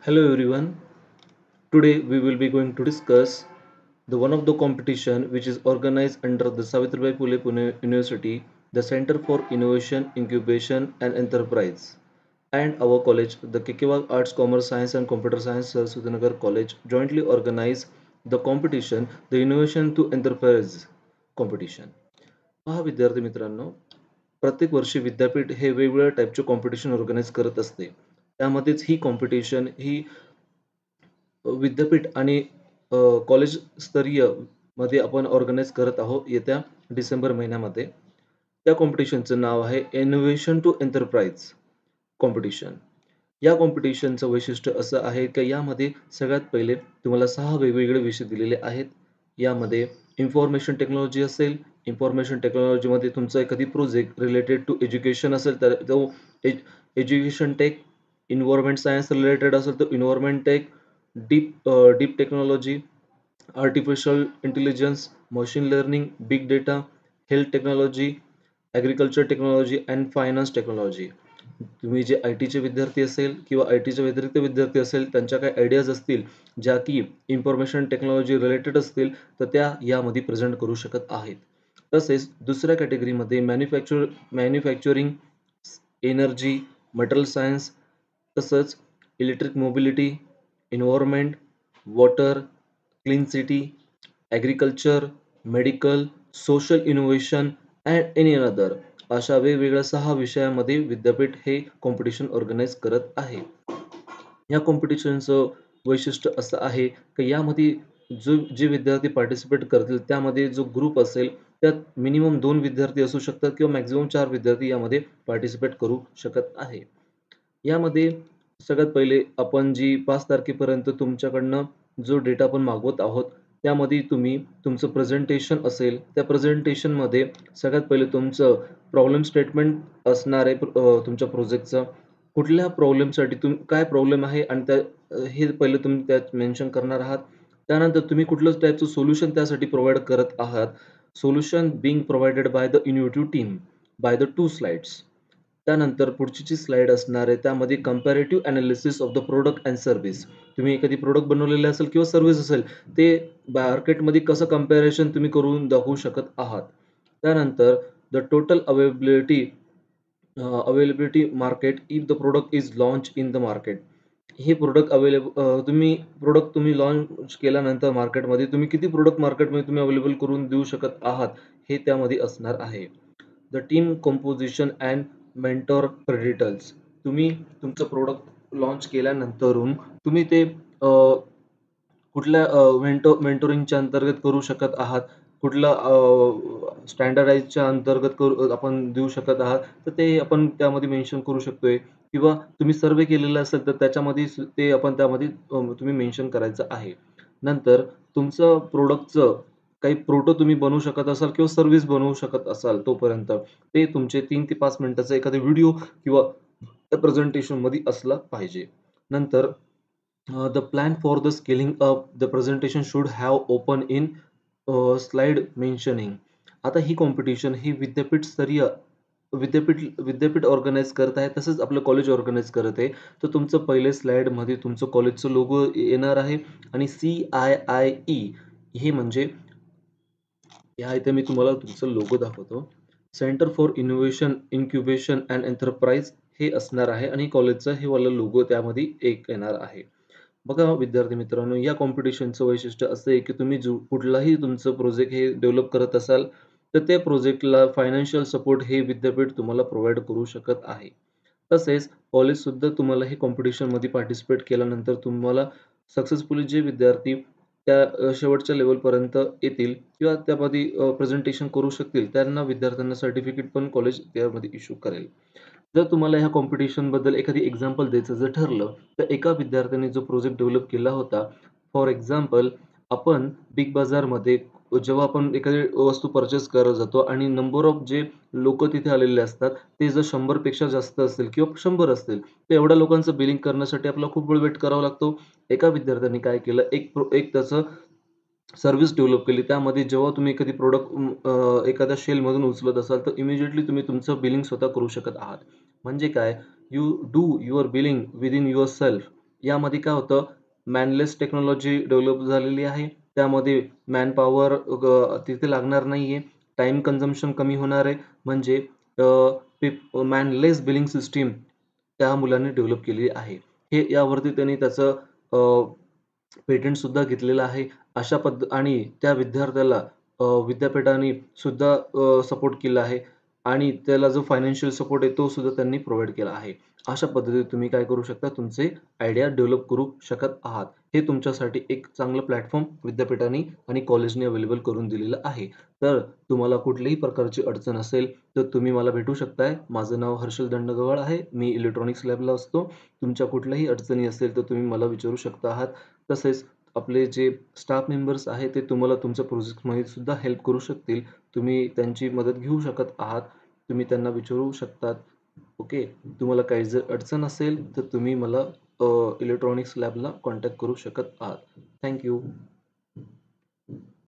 Hello everyone. Today we will be going to discuss the one of the competition which is organized under the Savitribai Phule Pune University, the Center for Innovation, Incubation and Enterprise, and our college, the Kekewal Arts, Commerce, Science and Computer Science Sudhanagar College, jointly organize the competition, the Innovation to Enterprise competition. पहा विद्यार्थी मित्रांनो प्रत्येक वर्षी विद्यापीठ हे वेगवेगळ्या टाईपचे competition organise करत असते त्यामध्येच ही कॉम्पिटिशन ही विद्यापीठ आणि कॉलेज स्तरीयमध्ये आपण ऑर्गनाईज करत आहोत येत्या डिसेंबर महिन्यामध्ये. त्या कॉम्पिटिशनचं नाव आहे इनोव्हेशन टू एंटरप्राइज कॉम्पिटिशन या कॉम्पिटिशनचं वैशिष्ट्य असं आहे की यामध्ये सगळ्यात पहिले तुम्हाला सहा वेगवेगळे विषय दिलेले आहेत. यामध्ये इन्फॉर्मेशन टेक्नॉलॉजी असेल इन्फॉर्मेशन टेक्नॉलॉजीमध्ये तुमचा एखादी प्रोजेक्ट रिलेटेड टू एज्युकेशन असेल तर तो education tech environment science related असेल तर environment tech deep deep technology artificial intelligence machine learning big data health technology agriculture technology and finance technology तुम्ही जे आय टीचे विद्यार्थी असेल किंवा आय टीच्या व्यतिरिक्त विद्यार्थी असेल त्यांच्या काही आयडियाज असतील ज्या की इन्फॉर्मेशन टेक्नॉलॉजी रिलेटेड असतील तर त्या यामध्ये प्रेझेंट करू शकत आहेत. तसेच दुसऱ्या कॅटेगरीमध्ये manufacture manufacturing energy material science तसंच electric mobility environment water clean city agriculture medical social innovation and any other अशा वेगवेगळ्या सहा विषयामध्ये विद्यापीठ हे कॉम्पिटिशन ऑर्गनाईज करत आहे. या कॉम्पिटिशनचं वैशिष्ट्य असं आहे की यामध्ये जो जे विद्यार्थी पार्टिसिपेट करतील त्यामध्ये जो ग्रुप असेल त्यात मिनिमम दोन विद्यार्थी असू शकतात किंवा मॅक्झिमम चार विद्यार्थी यामध्ये पार्टिसिपेट करू शकत आहे. यामध्ये सगळ्यात पहिले आपण जी पाच तारखेपर्यंत तुमच्याकडनं जो डेटा आपण मागवत आहोत त्यामध्ये तुम्ही तुमचं प्रेझेंटेशन असेल त्या प्रेझेंटेशनमध्ये सगळ्यात पहिले तुमचं प्रॉब्लेम स्टेटमेंट असणार आहे तुमच्या प्रोजेक्टचं कुठल्या प्रॉब्लेमसाठी तुम काय प्रॉब्लेम आहे आणि त्या हे पहिले तुम्ही त्यात मेन्शन करणार आहात. त्यानंतर तुम्ही कुठलं टाईपचं सोल्युशन त्यासाठी प्रोव्हाइड करत आहात. Solution being provided by the innovative team by the two slides त्यानंतर पुढची जी स्लाईड असणार आहे त्यामध्ये comparative analysis of the product and service तुम्ही एखादी प्रोडक्ट बनवलेले असेल किंवा सर्व्हिस असेल ते मार्केटमध्ये कसं कंपॅरिझन तुम्ही करून दाखवू शकत आहात. त्यानंतर the total availability availability market if the product is launch in the market हे प्रोडक्ट अवेलेबल तुम्ही प्रोडक्ट तुम्ही लॉन्च केल्यानंतर मार्केटमध्ये तुम्ही किती प्रोडक्ट मार्केटमध्ये तुम्ही अवेलेबल करून देऊ शकत आहात हे त्यामध्ये असणार आहे. The team composition and mentor credentials तुम्ही तुमचं प्रोडक्ट लॉन्च केल्यानंतरून तुम्ही ते कुठल्या मेंटो मेंटोरिंगच्या अंतर्गत करू शकत आहात? कुठला स्टँडर्डाईजच्या अंतर्गत करू आपण देऊ शकत आहात? तर ते आपण त्यामध्ये मेन्शन करू शकतोय. किंवा तुम्ही सर्वे केलेलं असेल तर त्याच्यामध्ये ते आपण त्यामध्ये तुम्ही मेन्शन करायचं आहे. नंतर तुमचं प्रोडक्टचं काही प्रोटो तुम्ही बनवू शकत असाल किंवा सर्व्हिस बनवू शकत असाल तोपर्यंत ते तुमचे तीन ते पाच मिनिटाचा एखादा व्हिडिओ किंवा प्रेझेंटेशनमध्ये असला पाहिजे. नंतर the plan for the scaling up the presentation should have open in slide mentioning आता ही कॉम्पिटिशन ही विद्यापीठ स्तरीय विद्यापीठ विद्यापीठ ऑर्गनाईज करत आहे तसंच आपलं कॉलेज ऑर्गनाईज करत आहे. तर तुमचं पहिले स्लाइडमध्ये तुमचं कॉलेजचं लोगो येणार आहे. आणि सी आय आय ई हे म्हणजे या इथे मी तुम्हाला तुमचं लोगो दाखवतो. Centre for innovation incubation and enterprise हे असणार आहे आणि कॉलेजचं हे वाला लोगो त्यामध्ये एक येणार आहे. बघा विद्यार्थी मित्रांनो या कॉम्पिटिशनचं वैशिष्ट्य असं आहे की तुम्ही जो कुठलाही तुमचं प्रोजेक्ट हे डेव्हलप करत असाल तर त्या प्रोजेक्टला फायनान्शियल सपोर्ट हे विद्यापीठ तुम्हाला प्रोव्हाइड करू शकत आहे. तसेच कॉलेजसुद्धा तुम्हाला हे कॉम्पिटिशनमध्ये पार्टिसिपेट केल्यानंतर तुम्हाला सक्सेसफुली जे विद्यार्थी त्या शेवटच्या लेवलपर्यंत येतील किंवा त्यामध्ये प्रेझेंटेशन करू शकतील त्यांना विद्यार्थ्यांना सर्टिफिकेट पण कॉलेज त्यामध्ये इश्यू करेल. जर तुम्हाला ह्या कॉम्पिटिशनबद्दल एखादी एक्झाम्पल द्यायचं जर ठरलं तर एका विद्यार्थ्याने जो प्रोजेक्ट डेव्हलप केला होता फॉर एक्झाम्पल आपण बिग बाजारमध्ये जेव्हा आपण एखादी वस्तू परचेस करत जातो आणि नंबर ऑफ जे लोक तिथे आलेले असतात ते जर शंभरपेक्षा जास्त असतील किंवा शंभर असतील तर एवढ्या लोकांचं बिलिंग करण्यासाठी आपल्याला खूप वेळ वेट करावा लागतो. एका विद्यार्थ्यांनी काय केलं एक प्रो एक त्याचं सर्व्हिस डेव्हलप केली. त्यामध्ये जेव्हा तुम्ही एखादी प्रोडक्ट एखाद्या शेलमधून उचलत असाल तर इमिजिएटली तुम्ही तुमचं बिलिंग स्वतः करू शकत आहात. म्हणजे काय? You do your billing within yourself यामध्ये काय होतं? मॅनलेस टेक्नॉलॉजी डेव्हलप झालेली आहे. त्यामध्ये मॅनपॉवर तिथे लागणार नाही आहे टाईम कन्झम्पशन कमी होणार आहे. म्हणजे मॅनलेस बिलिंग सिस्टीम त्या मुलांनी डेव्हलप केली आहे. हे यावरती त्यांनी त्याचं पेटंटसुद्धा घेतलेलं आहे. अशा पद्ध आणि त्या विद्यार्थ्याला विद्यापीठाने सुद्धा सपोर्ट केला आहे. आणि त्याला जो फायनान्शियल सपोर्ट आहे तो सुद्धा त्यांनी प्रोव्हाइड केला आहे. अशा पद्धतीने तुम्ही काय करू शकता? तुमचे आयडिया डेव्हलप करू शकत आहात. हे तुमच्यासाठी एक चांगलं प्लॅटफॉर्म विद्यापीठाने आणि कॉलेजने अवेलेबल करून दिलेलं आहे. तर तुम्हाला कुठल्याही प्रकारची अडचण असेल तर तुम्ही मला भेटू शकताय. माझं नाव हर्षल दंडगवळ आहे. मी इलेक्ट्रॉनिक्स लॅबला असतो. तुमच्या कुठल्याही अडचणी असेल तर तुम्ही मला विचारू शकता आहात. तसेच आपले जे स्टाफ मेंबर्स आहे ते तुम्हाला तुमच्या प्रोजेक्टमध्ये सुद्धा हेल्प करू शकतील. तुम्ही त्यांची मदत घेऊ शकत आहात. तुम्ही त्यांना विचारू शकतात. ओके तुम्हाला काही जर अडचण असेल तर तुम्ही मला इलेक्ट्रॉनिक्स लॅबला कॉन्टॅक्ट करू शकत आहात. थँक्यू